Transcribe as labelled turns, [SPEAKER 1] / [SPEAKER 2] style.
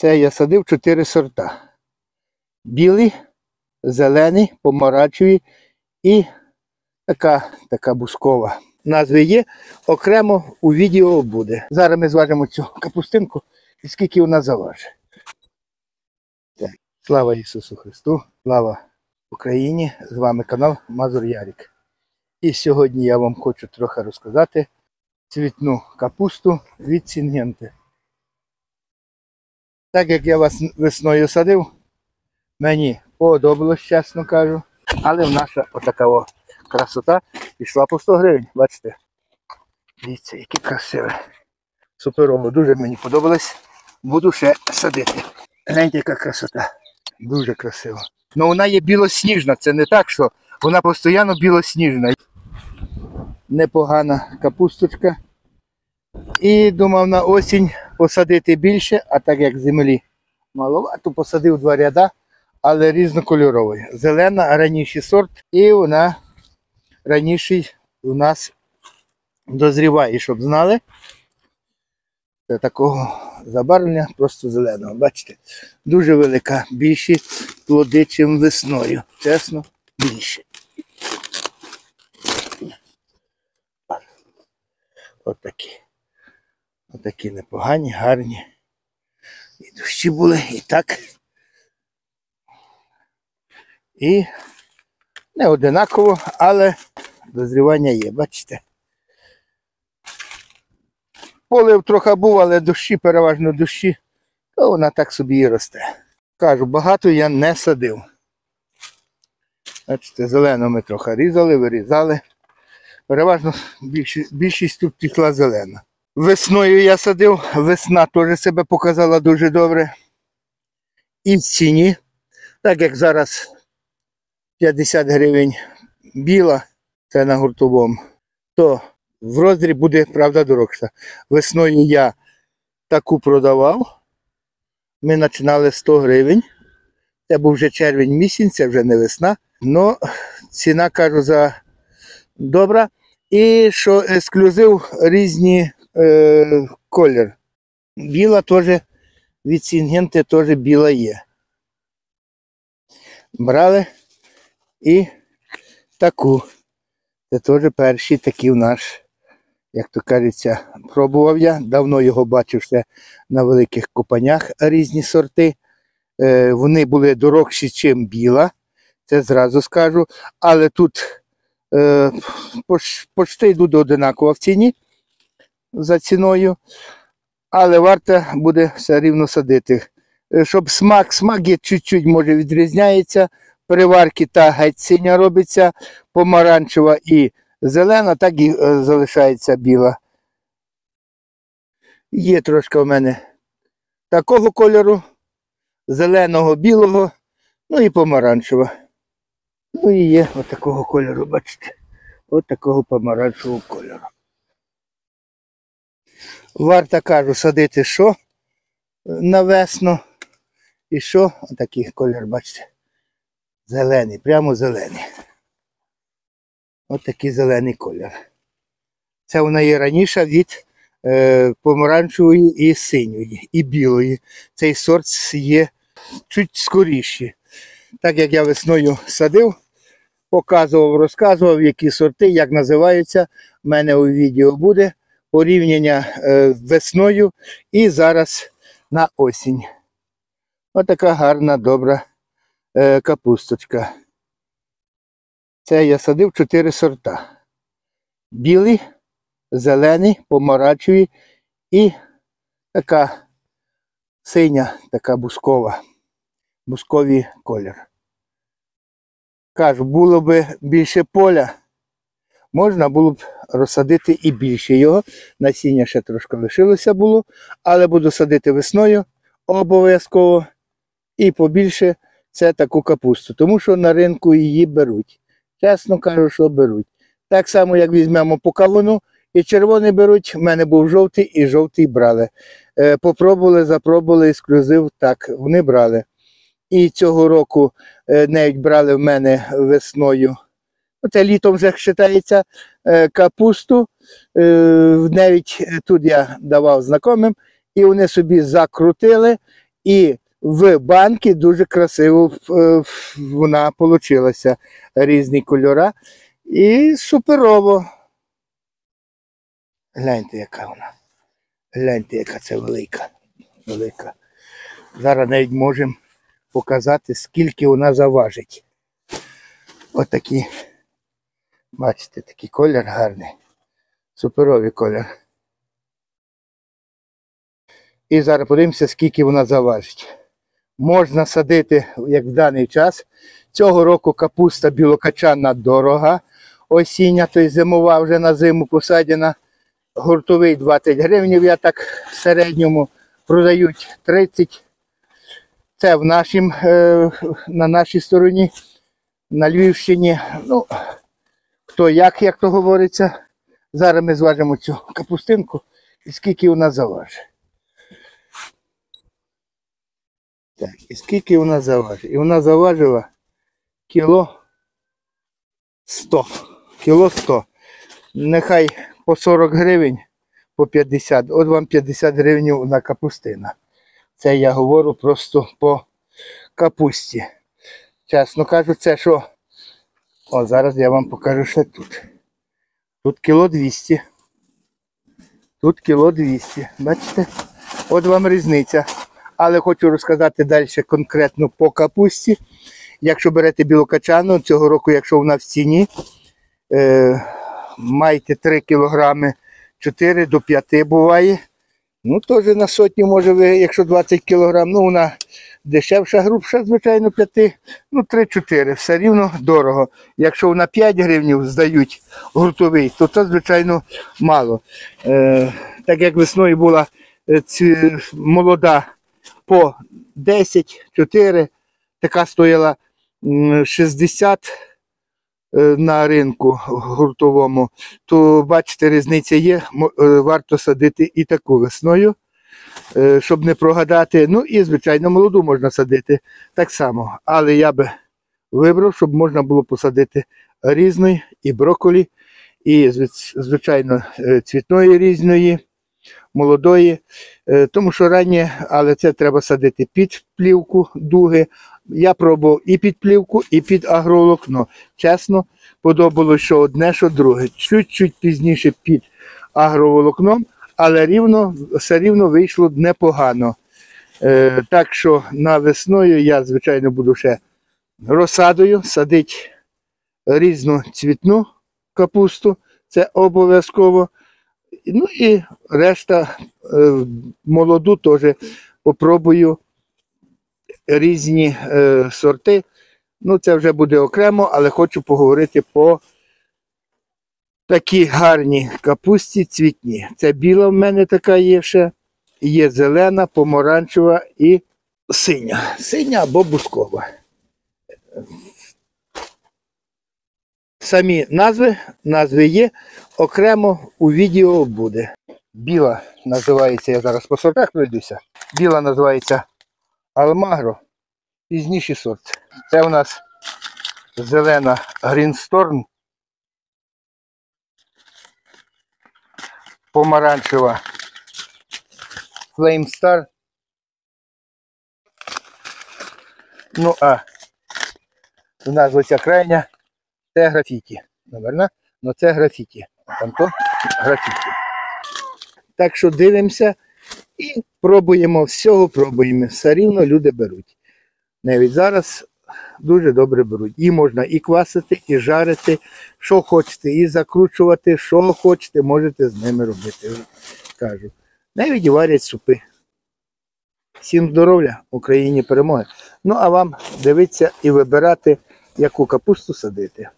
[SPEAKER 1] Це я садив чотири сорта. Білий, зелений, помаранчевий і така, така бускова. Назви є, окремо у відео буде. Зараз ми зважимо цю капустинку і скільки вона заважить. Так. Слава Ісусу Христу, слава Україні! З вами канал Мазур Ярік. І сьогодні я вам хочу трохи розказати цвітну капусту від Сінгенти. Так як я вас весною садив, мені подобалось, чесно кажу. Але в наша отака о красота пішла по 100 гривень. Бачите? Дивіться, яке красиве. Суперово, дуже мені подобалось. Буду ще садити. Гляньте, яка красота. Дуже красиво. Ну вона є білосніжна, це не так, що вона постійно білосніжна. Непогана капусточка. І думав на осінь посадити більше, а так як землі маловато, посадив два ряда, але різнокольорової. Зелена, раніший сорт, і вона раніший у нас дозріває, щоб знали. Це такого забарвлення, просто зеленого. Бачите, дуже велика, більші плоди, чим весною. Чесно, більше. Отакі. Отакі непогані, гарні. І дощі були, і так. І не одинаково, але дозрівання є, бачите. Полив трохи був, але дощі, переважно дощі, то вона так собі і росте. Кажу, багато я не садив. Бачите, зелену ми трохи різали, вирізали. Переважно більшість, більшість тут пішла зелена. Весною я садив, весна теж себе показала дуже добре. І в ціні, так як зараз 50 гривень біла, це на гуртовому, то в роздрі буде, правда, дорожча. Весною я таку продавав. Ми починали 100 гривень. Це був вже червень місяць, це вже не весна. Ну, ціна, кажу, за добра. І що ексклюзив різні е, колір. Біла теж від Сінгенти теж біла є. Брали і таку. Це теж перші такі в наш, як то кажеться, пробував я. Давно його бачив ще на великих копанях різні сорти. Е, вони були дорогші, чим біла, це зразу скажу. Але тут е, поч, почти йдуть одинаково в ціні за ціною. Але варто буде все рівно садити. Е, Щоб смак, смак є чуть-чуть може відрізняється. Приварки та геть синя робиться, помаранчева і зелена, так і е, залишається біла. Є трошки в мене такого кольору, зеленого, білого, ну і помаранчева. Ну і є отакого кольору, бачите, от помаранчевого кольору. Варто кажу садити що на весну. І що? Отакий колір, бачите. Зелений, прямо зелений. Ось такий зелений колір. Це вона є раніше від е, помаранчевої і синьої, і білої. Цей сорт є чуть скоріший. Так як я весною садив, показував, розказував, які сорти, як називаються. У мене у відео буде порівняння е, весною і зараз на осінь. Отака гарна, добра е, капусточка. Це я садив чотири сорта. Білий, зелений, помаранчевий і така синя, така бускова, бусковий колір. Кажу, було б більше поля, можна було б розсадити і більше його. Насіння ще трошки лишилося було, але буду садити весною обов'язково і побільше це таку капусту, тому що на ринку її беруть. Чесно кажу, що беруть. Так само, як візьмемо по кавуну, і червоний беруть, в мене був жовтий, і жовтий брали. Е, попробували, запробували ексклюзив, так, вони брали. І цього року е, навіть брали в мене весною. Це літом вже вважається е, капусту. Е, навіть тут я давав знайомим, і вони собі закрутили І в банки дуже красиво е, вона получилася. Різні кольори. І суперово. Гляньте, яка вона. Гляньте, яка це велика. Велика. Зараз навіть можемо показати, скільки вона заважить. Отакі. Бачите, такий колір гарний. Суперовий колір. І зараз подивимося, скільки вона заважить. Можна садити, як в даний час. Цього року капуста білокачана дорога. Осіння, тобто зимова вже на зиму посадена. Гуртовий 20 гривень, я так в середньому продають 30. Це в нашім, е, на нашій стороні, на Львівщині. Ну, хто як, як то говориться. Зараз ми зважимо цю капустинку і скільки вона заважить. Так, і скільки вона заважить? І вона заважила кіло 100. Кіло 100. Нехай по 40 гривень, по 50. От вам 50 гривень на капустина. Це я говорю просто по капусті. Чесно кажу, це що. О, зараз я вам покажу ще тут. Тут кіло 200. Тут кіло 200. Бачите? От вам різниця. Але хочу розказати далі конкретно по капусті. Якщо берете білокачану, цього року, якщо вона в ціні, е, майте 3 кілограми, 4 до 5 буває. Ну, теж на сотню, може, якщо 20 кілограм, ну вона дешевша, грубша, звичайно, 5, ну 3-4, все рівно дорого. Якщо вона 5 гривень здають гуртовий, то це, звичайно, мало. Е, так як весною була е, ці, молода по 10-4, така стояла 60 е, на ринку гуртовому, то бачите, різниця є. Е, Варто садити і таку весною, е, щоб не прогадати. Ну і, звичайно, молоду можна садити так само. Але я би вибрав, щоб можна було посадити різної і брокколі, і, звичайно, е, цвітної різної, молодої. Е, Тому що раннє, але це треба садити під плівку дуги. Я пробував і під плівку, і під агроволокно. Чесно, подобалося, що одне, що друге. Чуть-чуть пізніше під агроволокном, але рівно, все рівно вийшло непогано. Е, так що на весною я, звичайно, буду ще розсадою садити різну цвітну капусту. Це обов'язково. Ну і решта е, молоду теж попробую різні е, сорти. Ну, це вже буде окремо, але хочу поговорити по такій гарній капусті цвітні. Це біла в мене така є ще, є зелена, помаранчева і синя. Синя або бускова. Самі назви, назви є, окремо у відео буде. Біла називається, я зараз по сортах пройдуся. Біла називається Алмагро. Пізніший сорт. Це у нас зелена Storm. Помаранчева Star. Ну а у нас оця крайня це графіті. Наверно? Ну це графіті. Там то графіті. Так що дивимося і пробуємо всього, пробуємо. Все рівно люди беруть. Навіть зараз дуже добре беруть. І можна і квасити, і жарити, що хочете, і закручувати, що хочете, можете з ними робити. Кажу. Навіть варять супи. Всім здоров'я, Україні перемоги. Ну а вам дивитися і вибирати, яку капусту садити.